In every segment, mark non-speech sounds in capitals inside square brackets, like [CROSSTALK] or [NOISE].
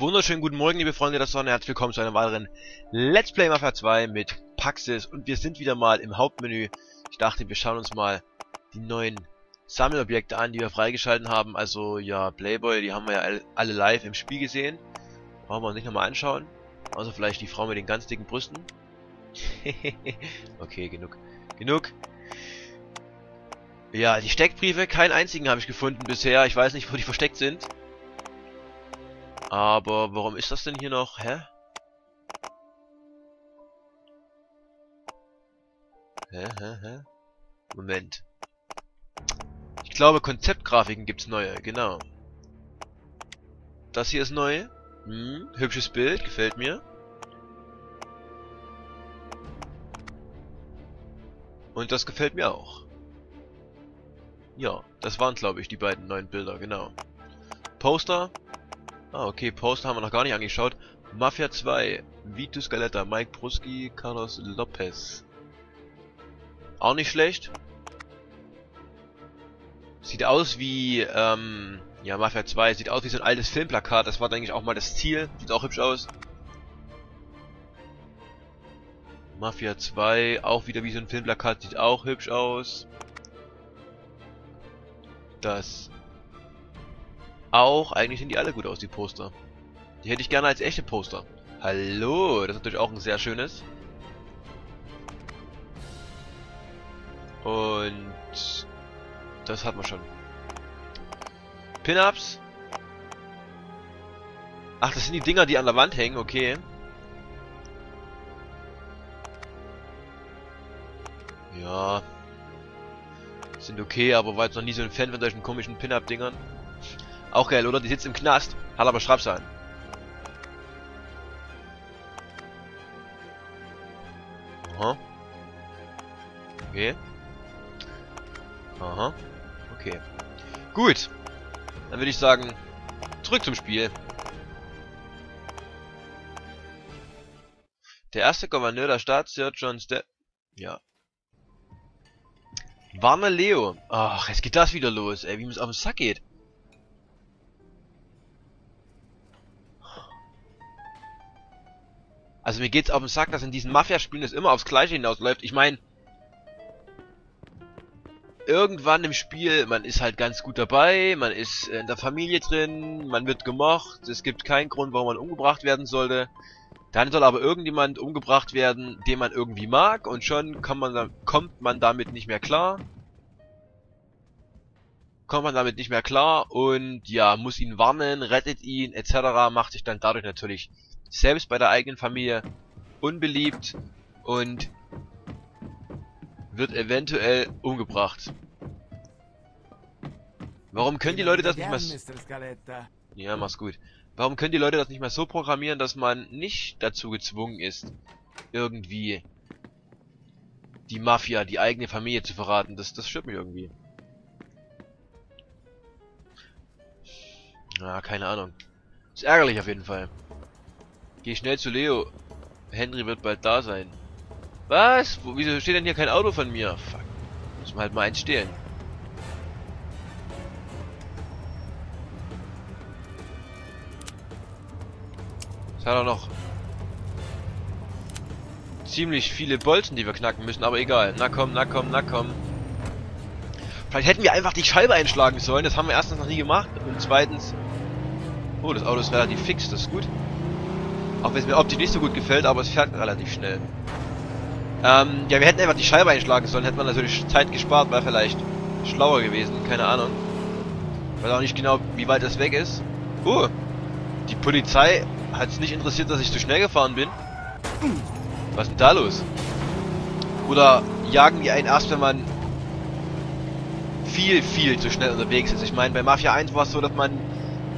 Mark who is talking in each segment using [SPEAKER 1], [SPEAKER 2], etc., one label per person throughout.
[SPEAKER 1] Wunderschönen guten Morgen, liebe Freunde der Sonne. Herzlich willkommen zu einer weiteren Let's Play Mafia 2 mit Paxis. Und wir sind wieder mal im Hauptmenü. Ich dachte, wir schauen uns mal die neuen Sammelobjekte an, die wir freigeschalten haben. Also, ja, Playboy, die haben wir ja alle live im Spiel gesehen. Brauchen wir uns nicht nochmal anschauen. Außer vielleicht die Frau mit den ganz dicken Brüsten. [LAUGHS] okay, genug. Genug. Ja, die Steckbriefe, keinen einzigen habe ich gefunden bisher. Ich weiß nicht, wo die versteckt sind. Aber warum ist das denn hier noch? Hä? Hä, hä, hä? Moment. Ich glaube, Konzeptgrafiken gibt's neue, genau. Das hier ist neu. Hm, hübsches Bild, gefällt mir. Und das gefällt mir auch. Ja, das waren, glaube ich, die beiden neuen Bilder, genau. Poster, Ah, okay, Poster haben wir noch gar nicht angeschaut. Mafia 2, Vito Scaletta, Mike Pruski, Carlos Lopez. Auch nicht schlecht. Sieht aus wie, ähm, ja, Mafia 2, sieht aus wie so ein altes Filmplakat. Das war, denke ich, auch mal das Ziel. Sieht auch hübsch aus. Mafia 2, auch wieder wie so ein Filmplakat, sieht auch hübsch aus. Das auch. Eigentlich sehen die alle gut aus, die Poster. Die hätte ich gerne als echte Poster. Hallo, das ist natürlich auch ein sehr schönes. Und das hat man schon. Pin-Ups. Ach, das sind die Dinger, die an der Wand hängen, okay. Ja. Sind okay, aber war jetzt noch nie so ein Fan von solchen komischen Pin-Up-Dingern. Auch geil, oder? Die sitzt im Knast, hat aber Strafzahlen. Aha. Okay. Aha. Okay. Gut. Dann würde ich sagen, zurück zum Spiel. Der erste Gouverneur der Stadt, Sir John Ste... Ja. Warner Leo. Ach, jetzt geht das wieder los, ey, wie es auf den Sack geht. Also mir geht's auf den Sack, dass in diesen Mafia-Spielen es immer aufs Gleiche hinausläuft. Ich meine, irgendwann im Spiel, man ist halt ganz gut dabei, man ist in der Familie drin, man wird gemocht, es gibt keinen Grund, warum man umgebracht werden sollte. Dann soll aber irgendjemand umgebracht werden, den man irgendwie mag und schon man, kommt man damit nicht mehr klar. Kommt man damit nicht mehr klar und ja, muss ihn warnen, rettet ihn etc. macht sich dann dadurch natürlich selbst bei der eigenen Familie unbeliebt und wird eventuell umgebracht. Warum können die Leute das nicht mehr... Ja, mach's gut. Warum können die Leute das nicht mehr so programmieren, dass man nicht dazu gezwungen ist, irgendwie die Mafia, die eigene Familie zu verraten? Das, das stört mich irgendwie. Ja, keine Ahnung. Ist ärgerlich auf jeden Fall. Geh schnell zu Leo. Henry wird bald da sein. Was? Wo, wieso steht denn hier kein Auto von mir? Fuck. Muss man halt mal eins stehlen. Es hat auch noch ziemlich viele Bolzen, die wir knacken müssen, aber egal. Na komm, na komm, na komm. Vielleicht hätten wir einfach die Scheibe einschlagen sollen. Das haben wir erstens noch nie gemacht. Und zweitens... Oh, das Auto ist relativ fix, das ist gut. Auch wenn es mir optisch nicht so gut gefällt, aber es fährt relativ schnell. Ähm, ja, wir hätten einfach die Scheibe einschlagen sollen, hätte man natürlich Zeit gespart, wäre vielleicht schlauer gewesen, keine Ahnung. Ich weiß auch nicht genau, wie weit das weg ist. Oh, die Polizei hat es nicht interessiert, dass ich zu schnell gefahren bin. Was ist denn da los? Oder jagen die einen erst, wenn man viel, viel zu schnell unterwegs ist. Ich meine, bei Mafia 1 war es so, dass man,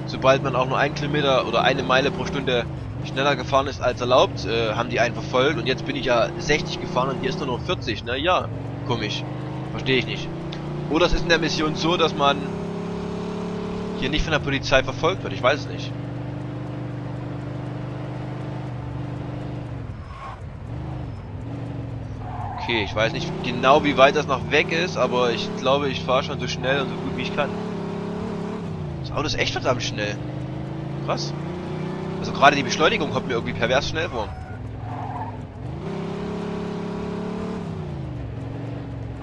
[SPEAKER 1] sobald man auch nur einen Kilometer oder eine Meile pro Stunde schneller gefahren ist als erlaubt, äh, haben die einen verfolgt und jetzt bin ich ja 60 gefahren und hier ist nur noch 40, ne? Ja, komisch. Verstehe ich nicht. Oder es ist in der Mission so, dass man hier nicht von der Polizei verfolgt wird, ich weiß es nicht. Okay, ich weiß nicht genau wie weit das noch weg ist, aber ich glaube ich fahre schon so schnell und so gut wie ich kann. Das Auto ist echt verdammt schnell. Krass. Also gerade die Beschleunigung kommt mir irgendwie pervers schnell vor.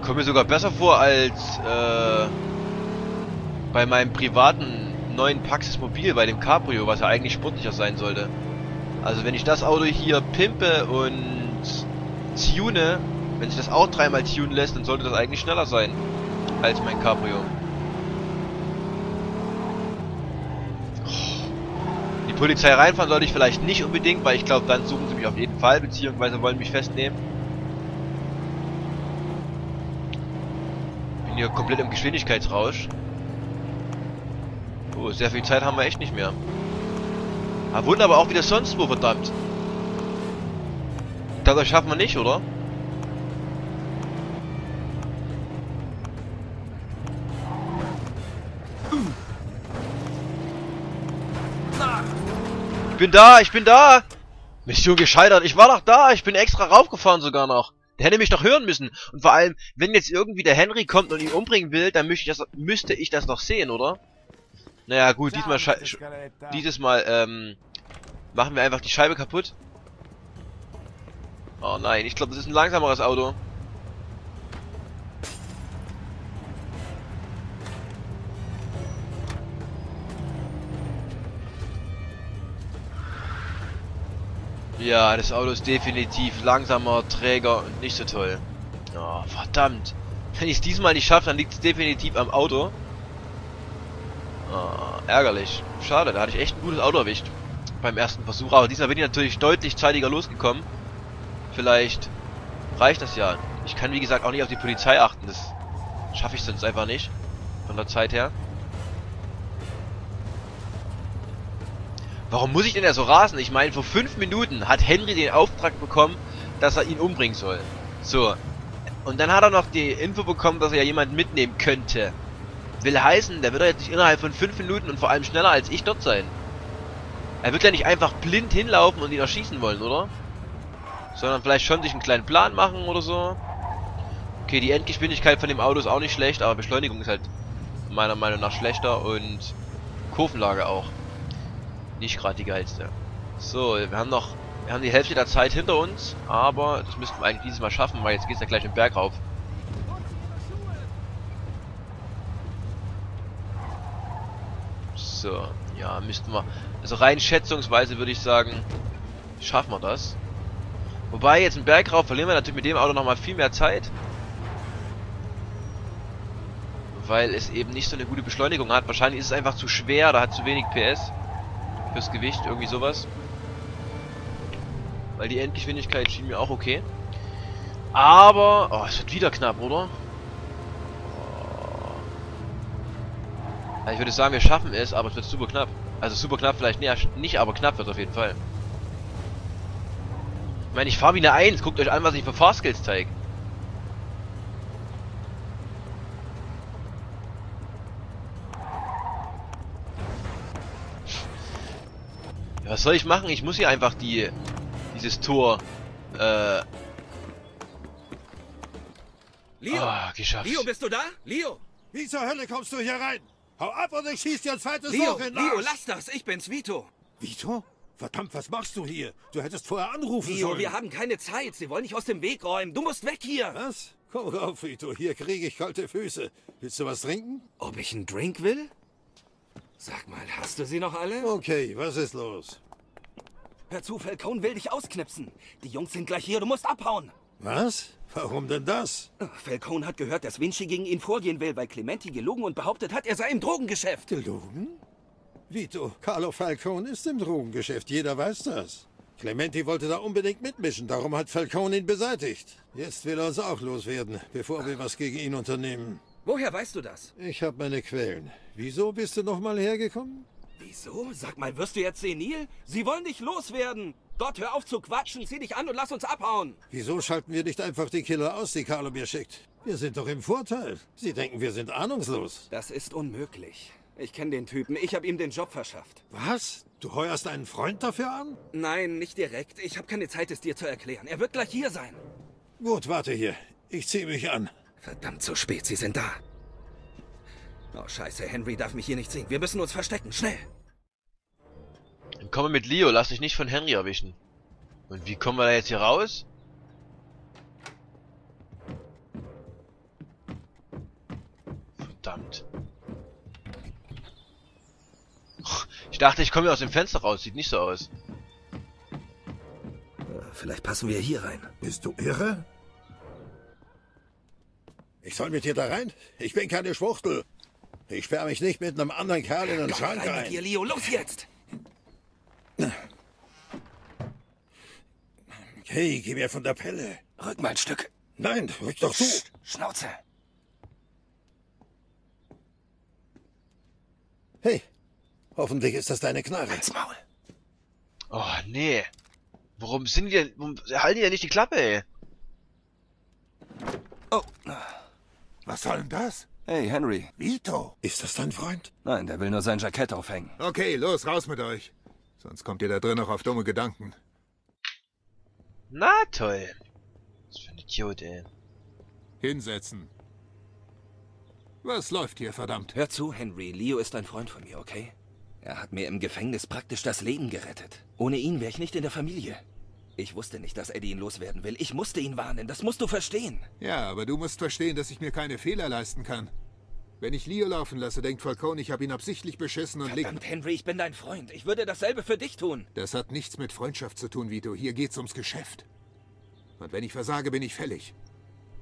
[SPEAKER 1] Kommt mir sogar besser vor als äh, bei meinem privaten neuen Paxis Mobil, bei dem Cabrio, was ja eigentlich sportlicher sein sollte. Also wenn ich das Auto hier pimpe und tune, wenn sich das auch dreimal tunen lässt, dann sollte das eigentlich schneller sein als mein Cabrio. Polizei reinfahren sollte ich vielleicht nicht unbedingt, weil ich glaube, dann suchen sie mich auf jeden Fall, beziehungsweise wollen mich festnehmen. Bin hier komplett im Geschwindigkeitsrausch. Oh, sehr viel Zeit haben wir echt nicht mehr. Ah, wunderbar, auch wieder sonst wo, verdammt. Das schaffen wir nicht, oder? Bin da, ich bin da! Mission gescheitert, ich war doch da, ich bin extra raufgefahren sogar noch. Der hätte mich doch hören müssen. Und vor allem, wenn jetzt irgendwie der Henry kommt und ihn umbringen will, dann müsste ich das, müsste ich das noch sehen, oder? Naja, gut, diesmal, dieses Mal, ähm, machen wir einfach die Scheibe kaputt. Oh nein, ich glaube, das ist ein langsameres Auto. Ja, das Auto ist definitiv langsamer, träger und nicht so toll. Oh, verdammt. Wenn ich es diesmal nicht schaffe, dann liegt es definitiv am Auto. Oh, ärgerlich. Schade, da hatte ich echt ein gutes Auto erwischt. Beim ersten Versuch. Aber diesmal bin ich natürlich deutlich zeitiger losgekommen. Vielleicht reicht das ja. Ich kann wie gesagt auch nicht auf die Polizei achten. Das schaffe ich sonst einfach nicht. Von der Zeit her. Warum muss ich denn ja so rasen? Ich meine, vor fünf Minuten hat Henry den Auftrag bekommen, dass er ihn umbringen soll. So. Und dann hat er noch die Info bekommen, dass er ja jemanden mitnehmen könnte. Will heißen, der wird er jetzt nicht innerhalb von fünf Minuten und vor allem schneller als ich dort sein. Er wird ja nicht einfach blind hinlaufen und ihn erschießen wollen, oder? Sondern vielleicht schon sich einen kleinen Plan machen oder so. Okay, die Endgeschwindigkeit von dem Auto ist auch nicht schlecht, aber Beschleunigung ist halt meiner Meinung nach schlechter und Kurvenlage auch nicht gerade die geilste. So, wir haben noch, wir haben die Hälfte der Zeit hinter uns, aber das müssten wir eigentlich dieses Mal schaffen, weil jetzt geht es ja gleich den Berg rauf. So, ja, müssten wir, also rein schätzungsweise würde ich sagen, schaffen wir das. Wobei, jetzt einen Berg rauf verlieren wir natürlich mit dem Auto nochmal viel mehr Zeit. Weil es eben nicht so eine gute Beschleunigung hat. Wahrscheinlich ist es einfach zu schwer, da hat zu wenig PS fürs Gewicht, irgendwie sowas. Weil die Endgeschwindigkeit schien mir auch okay. Aber, oh, es wird wieder knapp, oder? Oh. ich würde sagen, wir schaffen es, aber es wird super knapp. Also super knapp vielleicht nicht, aber knapp wird auf jeden Fall. Ich meine, ich fahre wie eine 1. Guckt euch an, was ich für Fahrskills zeige. Was soll ich machen? Ich muss hier einfach die dieses Tor äh
[SPEAKER 2] Leo, oh, geschafft. Leo, bist du da? Leo!
[SPEAKER 3] Wie zur Hölle kommst du hier rein? Hau ab und ich schieß dir ein zweites
[SPEAKER 2] Leo,
[SPEAKER 3] Loch in
[SPEAKER 2] Leo, lass das! Ich bin's, Vito!
[SPEAKER 3] Vito? Verdammt, was machst du hier? Du hättest vorher anrufen
[SPEAKER 2] Leo,
[SPEAKER 3] sollen.
[SPEAKER 2] wir haben keine Zeit. Sie wollen dich aus dem Weg räumen. Du musst weg hier.
[SPEAKER 3] Was? Komm rauf, Vito. Hier kriege ich kalte Füße. Willst du was trinken?
[SPEAKER 2] Ob ich einen Drink will? Sag mal, hast du sie noch alle?
[SPEAKER 3] Okay, was ist los?
[SPEAKER 2] Hör zu, Falcone will dich ausknipsen. Die Jungs sind gleich hier, du musst abhauen.
[SPEAKER 3] Was? Warum denn das?
[SPEAKER 2] Falcone hat gehört, dass Vinci gegen ihn vorgehen will, weil Clementi gelogen und behauptet hat, er sei im Drogengeschäft.
[SPEAKER 3] Gelogen? Vito, Carlo Falcone ist im Drogengeschäft, jeder weiß das. Clementi wollte da unbedingt mitmischen, darum hat Falcone ihn beseitigt. Jetzt will er uns auch loswerden, bevor wir was gegen ihn unternehmen.
[SPEAKER 2] Woher weißt du das?
[SPEAKER 3] Ich habe meine Quellen. Wieso bist du nochmal hergekommen?
[SPEAKER 2] Wieso? Sag mal, wirst du jetzt senil? Sie wollen dich loswerden. Dort hör auf zu quatschen, zieh dich an und lass uns abhauen.
[SPEAKER 3] Wieso schalten wir nicht einfach die Killer aus, die Carlo mir schickt? Wir sind doch im Vorteil. Sie denken, wir sind ahnungslos.
[SPEAKER 2] Das ist unmöglich. Ich kenne den Typen. Ich habe ihm den Job verschafft.
[SPEAKER 3] Was? Du heuerst einen Freund dafür an?
[SPEAKER 2] Nein, nicht direkt. Ich habe keine Zeit, es dir zu erklären. Er wird gleich hier sein.
[SPEAKER 3] Gut, warte hier. Ich ziehe mich an.
[SPEAKER 2] Verdammt, zu spät. Sie sind da. Oh, scheiße. Henry darf mich hier nicht sehen. Wir müssen uns verstecken. Schnell.
[SPEAKER 1] Komme mit Leo, lass dich nicht von Henry erwischen. Und wie kommen wir da jetzt hier raus? Verdammt. Ich dachte, ich komme hier aus dem Fenster raus. Sieht nicht so aus.
[SPEAKER 2] Vielleicht passen wir hier rein.
[SPEAKER 3] Bist du irre? Ich soll mit dir da rein? Ich bin keine Schwuchtel. Ich sperre mich nicht mit einem anderen Kerl in den Schrank
[SPEAKER 2] rein mit dir,
[SPEAKER 3] ein.
[SPEAKER 2] Leo, los jetzt!
[SPEAKER 3] Hey, geh mir von der Pelle.
[SPEAKER 2] Rück mal ein Stück.
[SPEAKER 3] Nein, rück doch zu.
[SPEAKER 2] Schnauze.
[SPEAKER 3] Hey, hoffentlich ist das deine Knarre.
[SPEAKER 2] Ins Maul.
[SPEAKER 1] Oh, nee. Warum sind die denn... Warum halten die denn nicht die Klappe, ey?
[SPEAKER 2] Oh.
[SPEAKER 4] Was soll denn das?
[SPEAKER 2] Hey, Henry.
[SPEAKER 4] Vito.
[SPEAKER 3] Ist das dein Freund?
[SPEAKER 2] Nein, der will nur sein Jackett aufhängen.
[SPEAKER 4] Okay, los, raus mit euch. Sonst kommt ihr da drin noch auf dumme Gedanken.
[SPEAKER 1] Na toll. Was für ein Idiot, ey.
[SPEAKER 4] Hinsetzen. Was läuft hier, verdammt?
[SPEAKER 2] Hör zu, Henry. Leo ist ein Freund von mir, okay? Er hat mir im Gefängnis praktisch das Leben gerettet. Ohne ihn wäre ich nicht in der Familie. Ich wusste nicht, dass Eddie ihn loswerden will. Ich musste ihn warnen. Das musst du verstehen.
[SPEAKER 4] Ja, aber du musst verstehen, dass ich mir keine Fehler leisten kann. Wenn ich Leo laufen lasse, denkt Falcone, ich habe ihn absichtlich beschissen und legt...
[SPEAKER 2] Verdammt, Henry, ich bin dein Freund. Ich würde dasselbe für dich tun.
[SPEAKER 4] Das hat nichts mit Freundschaft zu tun, Vito. Hier geht's ums Geschäft. Und wenn ich versage, bin ich fällig.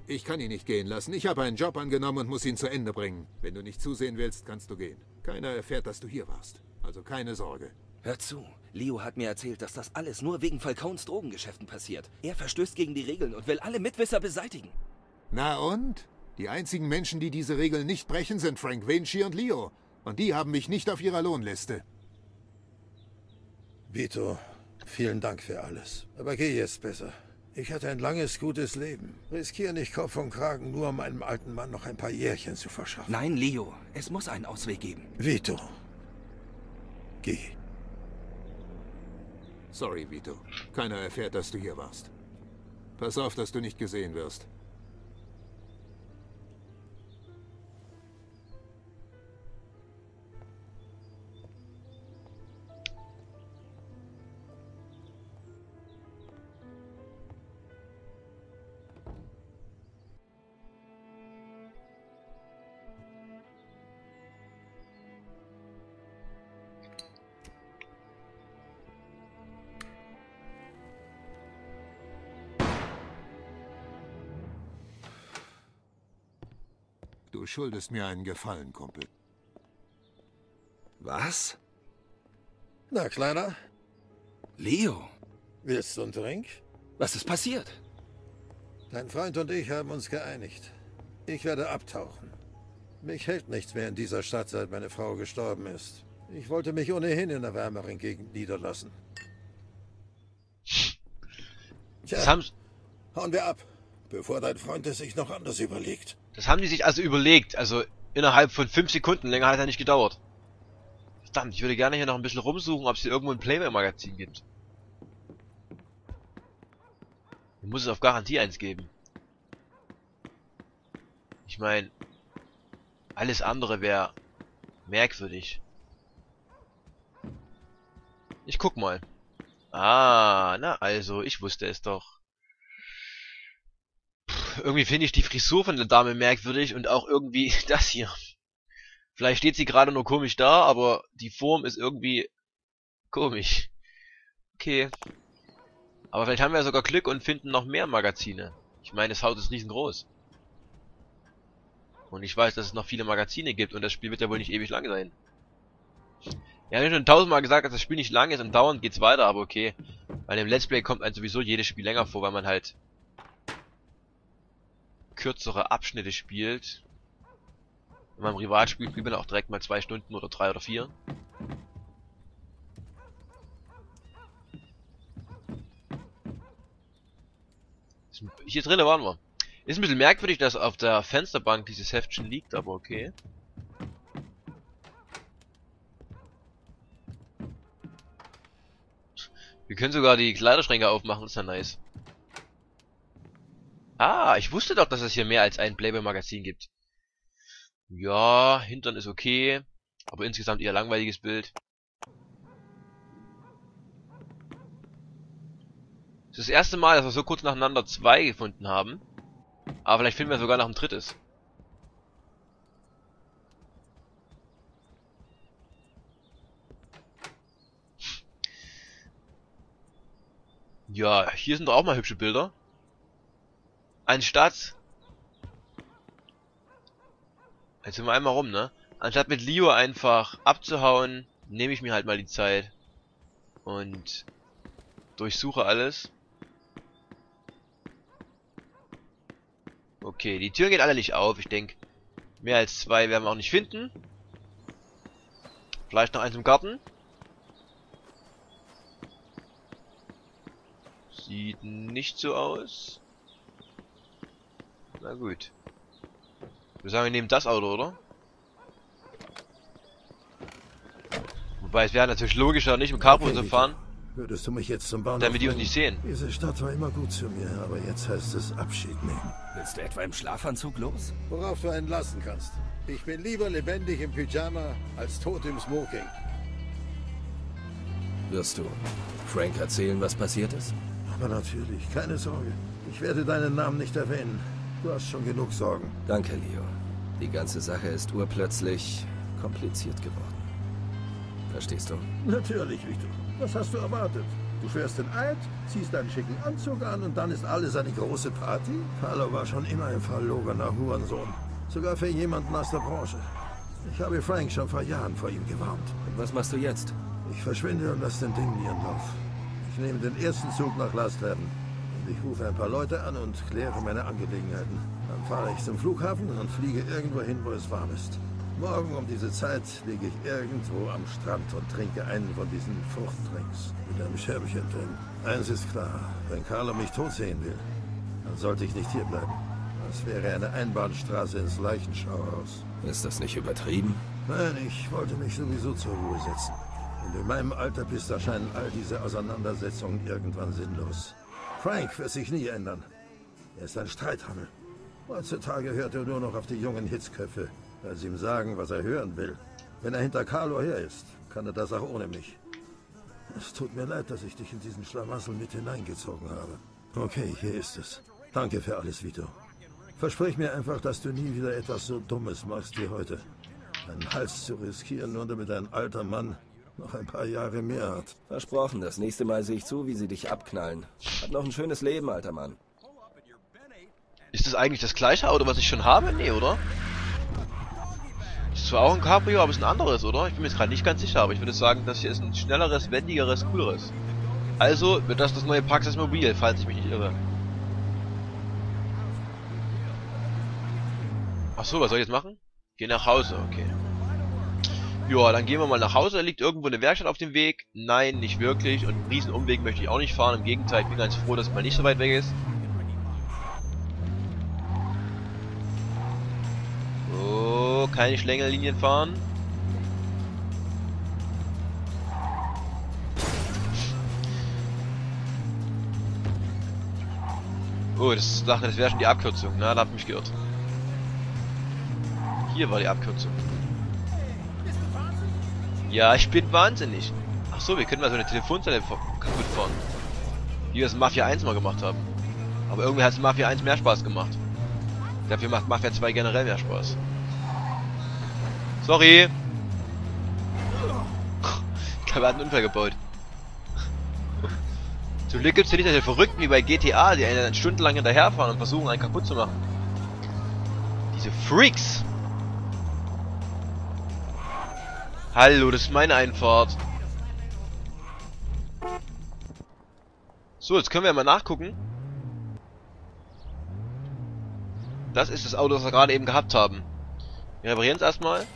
[SPEAKER 4] Ich kann ihn nicht gehen lassen. Ich habe einen Job angenommen und muss ihn zu Ende bringen. Wenn du nicht zusehen willst, kannst du gehen. Keiner erfährt, dass du hier warst. Also keine Sorge.
[SPEAKER 2] Hör zu. Leo hat mir erzählt, dass das alles nur wegen Falcones Drogengeschäften passiert. Er verstößt gegen die Regeln und will alle Mitwisser beseitigen.
[SPEAKER 4] Na und? Die einzigen Menschen, die diese Regeln nicht brechen, sind Frank Vinci und Leo. Und die haben mich nicht auf ihrer Lohnliste.
[SPEAKER 3] Vito, vielen Dank für alles. Aber geh jetzt besser. Ich hatte ein langes, gutes Leben. Riskiere nicht Kopf und Kragen, nur um meinem alten Mann noch ein paar Jährchen zu verschaffen.
[SPEAKER 2] Nein, Leo. Es muss einen Ausweg geben.
[SPEAKER 3] Vito, geh.
[SPEAKER 4] Sorry, Vito. Keiner erfährt, dass du hier warst. Pass auf, dass du nicht gesehen wirst. Du schuldest mir einen Gefallen, Kumpel.
[SPEAKER 2] Was?
[SPEAKER 3] Na, Kleiner,
[SPEAKER 2] Leo?
[SPEAKER 3] willst du einen Drink?
[SPEAKER 2] Was ist passiert?
[SPEAKER 3] Dein Freund und ich haben uns geeinigt. Ich werde abtauchen. Mich hält nichts mehr in dieser Stadt, seit meine Frau gestorben ist. Ich wollte mich ohnehin in einer wärmeren Gegend niederlassen. Tja,
[SPEAKER 1] haben,
[SPEAKER 3] hauen wir ab, bevor dein Freund es sich noch anders überlegt.
[SPEAKER 1] Das haben die sich also überlegt. Also innerhalb von 5 Sekunden. Länger hat er nicht gedauert. Verdammt, ich würde gerne hier noch ein bisschen rumsuchen, ob es hier irgendwo ein Playboy-Magazin gibt. Hier muss es auf Garantie eins geben. Ich meine, alles andere wäre merkwürdig. Ich guck mal. Ah, na also, ich wusste es doch. Irgendwie finde ich die Frisur von der Dame merkwürdig und auch irgendwie [LAUGHS] das hier. Vielleicht steht sie gerade nur komisch da, aber die Form ist irgendwie komisch. Okay. Aber vielleicht haben wir ja sogar Glück und finden noch mehr Magazine. Ich meine, das Haus ist riesengroß. Und ich weiß, dass es noch viele Magazine gibt und das Spiel wird ja wohl nicht ewig lang sein. Ja, ich habe schon tausendmal gesagt, dass das Spiel nicht lang ist und dauernd geht's weiter, aber okay. Bei dem Let's Play kommt einem sowieso jedes Spiel länger vor, weil man halt kürzere Abschnitte spielt. Wenn man privat spielt, spielt man auch direkt mal zwei Stunden oder drei oder vier. Hier drinnen waren wir. Ist ein bisschen merkwürdig, dass auf der Fensterbank dieses Heftchen liegt, aber okay. Wir können sogar die Kleiderschränke aufmachen, ist ja nice. Ah, ich wusste doch, dass es hier mehr als ein Playboy-Magazin gibt. Ja, Hintern ist okay, aber insgesamt eher langweiliges Bild. Das ist das erste Mal, dass wir so kurz nacheinander zwei gefunden haben. Aber vielleicht finden wir sogar noch ein drittes. Ja, hier sind doch auch mal hübsche Bilder. Anstatt... Jetzt sind wir einmal rum, ne? Anstatt mit Leo einfach abzuhauen, nehme ich mir halt mal die Zeit. Und durchsuche alles. Okay, die Türen gehen alle nicht auf. Ich denke, mehr als zwei werden wir auch nicht finden. Vielleicht noch eins im Garten. Sieht nicht so aus. Na gut. Wir sagen, wir nehmen das Auto, oder? Wobei es wäre natürlich logischer, nicht mit Cabrio
[SPEAKER 3] Okay,
[SPEAKER 1] zu fahren,
[SPEAKER 3] Würdest du mich jetzt zum Bahnhof
[SPEAKER 1] damit die uns nicht sehen.
[SPEAKER 3] Diese Stadt war immer gut zu mir, aber jetzt heißt es Abschied nehmen.
[SPEAKER 2] Willst du etwa im Schlafanzug los?
[SPEAKER 3] Worauf du einen lassen kannst. Ich bin lieber lebendig im Pyjama als tot im Smoking.
[SPEAKER 2] Wirst du Frank erzählen, was passiert ist?
[SPEAKER 3] Aber natürlich, keine Sorge. Ich werde deinen Namen nicht erwähnen. Du hast schon genug Sorgen.
[SPEAKER 2] Danke, Leo. Die ganze Sache ist urplötzlich kompliziert geworden. Verstehst du?
[SPEAKER 3] Natürlich, Victor. Was hast du erwartet? Du fährst in Alt, ziehst deinen schicken Anzug an und dann ist alles eine große Party? Carlo war schon immer ein verlogener Hurensohn. Sogar für jemanden aus der Branche. Ich habe Frank schon vor Jahren vor ihm gewarnt.
[SPEAKER 2] Und was machst du jetzt?
[SPEAKER 3] Ich verschwinde und lasse den Dingen ihren Lauf. Ich nehme den ersten Zug nach Lasthaven. Ich rufe ein paar Leute an und kläre meine Angelegenheiten. Dann fahre ich zum Flughafen und fliege irgendwo hin, wo es warm ist. Morgen um diese Zeit liege ich irgendwo am Strand und trinke einen von diesen Fruchtdrinks mit einem Scherbchen drin. Eins ist klar, wenn Carlo mich tot sehen will, dann sollte ich nicht hierbleiben. Das wäre eine Einbahnstraße ins Leichenschauhaus.
[SPEAKER 2] Ist das nicht übertrieben?
[SPEAKER 3] Nein, ich wollte mich sowieso zur Ruhe setzen. Wenn du in meinem Alter bist, erscheinen all diese Auseinandersetzungen irgendwann sinnlos. Frank wird sich nie ändern. Er ist ein Streithammel. Heutzutage hört er nur noch auf die jungen Hitzköpfe, weil sie ihm sagen, was er hören will. Wenn er hinter Carlo her ist, kann er das auch ohne mich. Es tut mir leid, dass ich dich in diesen Schlamassel mit hineingezogen habe. Okay, hier ist es. Danke für alles, Vito. Versprich mir einfach, dass du nie wieder etwas so Dummes machst wie heute. Deinen Hals zu riskieren, nur damit ein alter Mann noch ein paar Jahre mehr hat.
[SPEAKER 2] Versprochen, das nächste Mal sehe ich zu, wie sie dich abknallen. Hab noch ein schönes Leben, alter Mann.
[SPEAKER 1] Ist das eigentlich das gleiche Auto, was ich schon habe? Nee, oder? Ist zwar auch ein Cabrio, aber ist ein anderes, oder? Ich bin mir jetzt gerade nicht ganz sicher, aber ich würde sagen, das hier ist ein schnelleres, wendigeres, cooleres. Also wird das das neue Praxis Mobil, falls ich mich nicht irre. Ach so, was soll ich jetzt machen? Geh nach Hause, okay. Ja, dann gehen wir mal nach Hause. Da liegt irgendwo eine Werkstatt auf dem Weg. Nein, nicht wirklich. Und einen riesen Umweg möchte ich auch nicht fahren. Im Gegenteil, ich bin ganz froh, dass mal nicht so weit weg ist. So, keine Schlängellinien fahren. Oh, das dachte, das wäre schon die Abkürzung. Na, da hab ich mich geirrt. Hier war die Abkürzung. Ja, ich bin wahnsinnig. Ach so, wir können mal so eine Telefonzelle kaputt fahren. Wie wir es in Mafia 1 mal gemacht haben. Aber irgendwie hat es Mafia 1 mehr Spaß gemacht. Dafür macht Mafia 2 generell mehr Spaß. Sorry. Ich glaube, er hat einen Unfall gebaut. Zum Glück gibt es hier nicht solche Verrückten wie bei GTA, die einen stundenlang hinterherfahren und versuchen, einen kaputt zu machen. Diese Freaks. Hallo, das ist meine Einfahrt. So, jetzt können wir mal nachgucken. Das ist das Auto, das wir gerade eben gehabt haben. Wir reparieren es erstmal.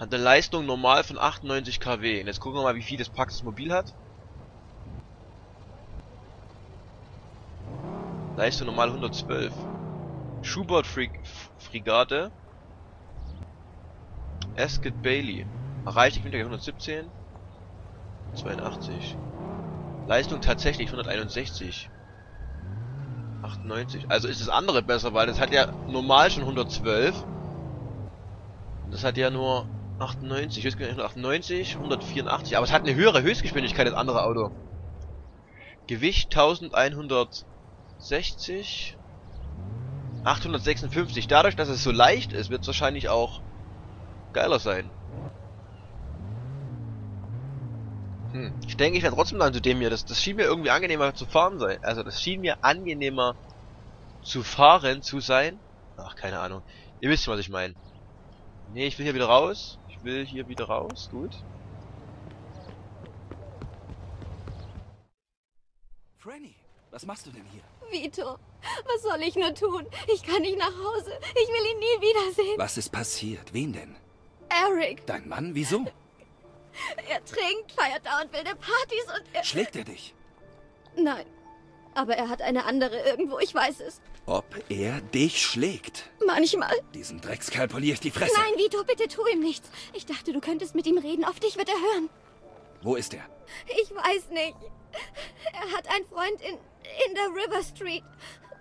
[SPEAKER 1] Hat eine Leistung normal von 98 kW. Und jetzt gucken wir mal, wie viel das Praxis Mobil hat. Leistung normal 112. Schubert Frig Frigate. Ascot Bailey. Erreichte Geschwindigkeit 117. 82. Leistung tatsächlich 161. 98. Also ist das andere besser, weil das hat ja normal schon 112. Und das hat ja nur 98. Höchstgeschwindigkeit 198, 184. Aber es hat eine höhere Höchstgeschwindigkeit als das andere Auto. Gewicht 1160. 856. Dadurch, dass es so leicht ist, wird es wahrscheinlich auch geiler sein. Hm. Ich denke, ich werde trotzdem dann zu dem hier. Das, das schien mir irgendwie angenehmer zu fahren sein. Also das schien mir angenehmer zu fahren zu sein. Ach, keine Ahnung. Ihr wisst schon, was ich meine. Nee, ich will hier wieder raus. Ich will hier wieder raus. Gut.
[SPEAKER 2] Franny, was machst du denn hier?
[SPEAKER 5] Vito, was soll ich nur tun? Ich kann nicht nach Hause. Ich will ihn nie wiedersehen.
[SPEAKER 2] Was ist passiert? Wen denn?
[SPEAKER 5] Eric,
[SPEAKER 2] Dein Mann? Wieso?
[SPEAKER 5] er trinkt, feiert dauernd wilde Partys und er...
[SPEAKER 2] Schlägt er dich?
[SPEAKER 5] Nein, aber er hat eine andere irgendwo, ich weiß es.
[SPEAKER 2] Ob er dich schlägt?
[SPEAKER 5] Manchmal.
[SPEAKER 2] Diesen Dreckskerl poliere ich die Fresse.
[SPEAKER 5] Nein, Vito, bitte tu ihm nichts. Ich dachte, du könntest mit ihm reden. Auf dich wird er hören.
[SPEAKER 2] Wo ist er?
[SPEAKER 5] Ich weiß nicht. Er hat einen Freund in, in der River Street.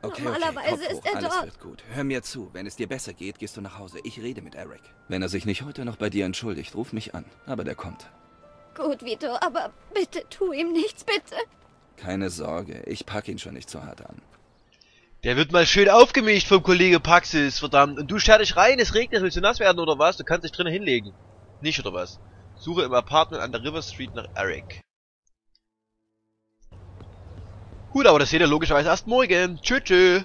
[SPEAKER 2] Okay,
[SPEAKER 5] Normalerweise
[SPEAKER 2] okay, Kopf
[SPEAKER 5] ist er
[SPEAKER 2] Alles
[SPEAKER 5] dort.
[SPEAKER 2] wird gut. Hör mir zu. Wenn es dir besser geht, gehst du nach Hause. Ich rede mit Eric. Wenn er sich nicht heute noch bei dir entschuldigt, ruf mich an. Aber der kommt.
[SPEAKER 5] Gut, Vito, aber bitte tu ihm nichts, bitte.
[SPEAKER 2] Keine Sorge, ich pack ihn schon nicht so hart an.
[SPEAKER 1] Der wird mal schön aufgemischt vom Kollege Paxis, verdammt. Und du scher dich rein, es regnet, willst du nass werden oder was? Du kannst dich drinnen hinlegen. Nicht oder was? Suche im Apartment an der River Street nach Eric. Gut, aber das seht ihr logischerweise erst morgen. Tschö, tschö.